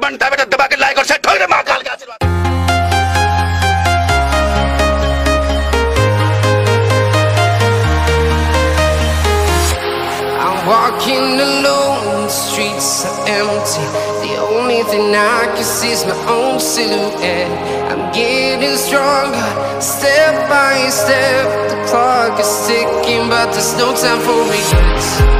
Like और share बनता है बेटा दबा के लाइक और शेयर ठोक दे महाकाल का आशीर्वाद I'm walking alone, the streets are empty. The only thing I can see is my own silhouette. I'm getting stronger, step by step. The clock is ticking, but there's no time for regrets.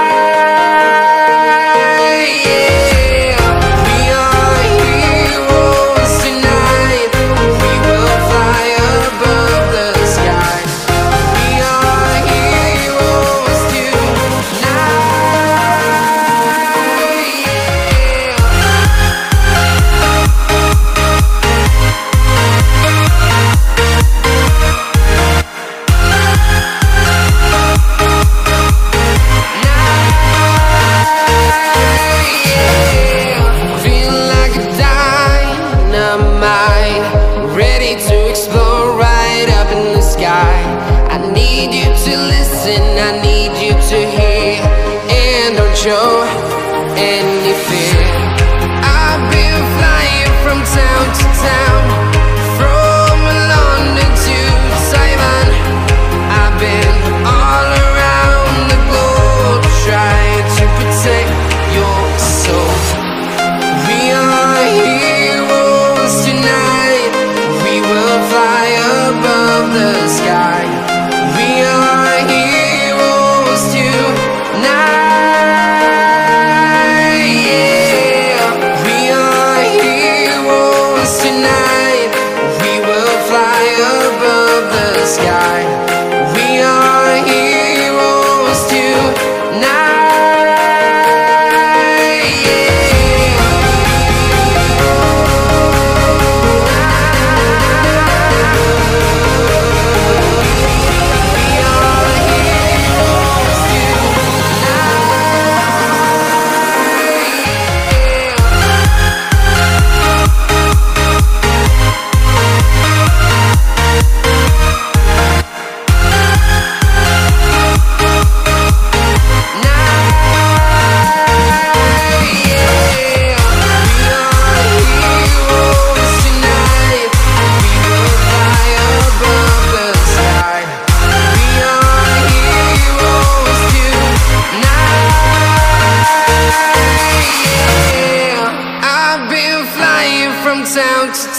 to listen,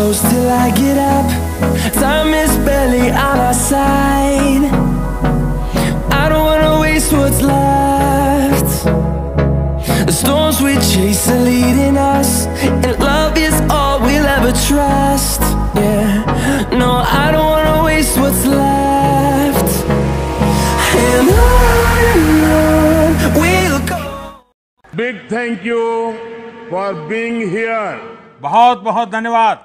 close till I get up. Time is barely on our side. I don't wanna waste what's left. The storms we chase are leading us, and love is all we'll ever trust. Yeah, no, I don't wanna waste what's left. And on and on we'll go. Big thank you for being here. बहुत बहुत धन्यवाद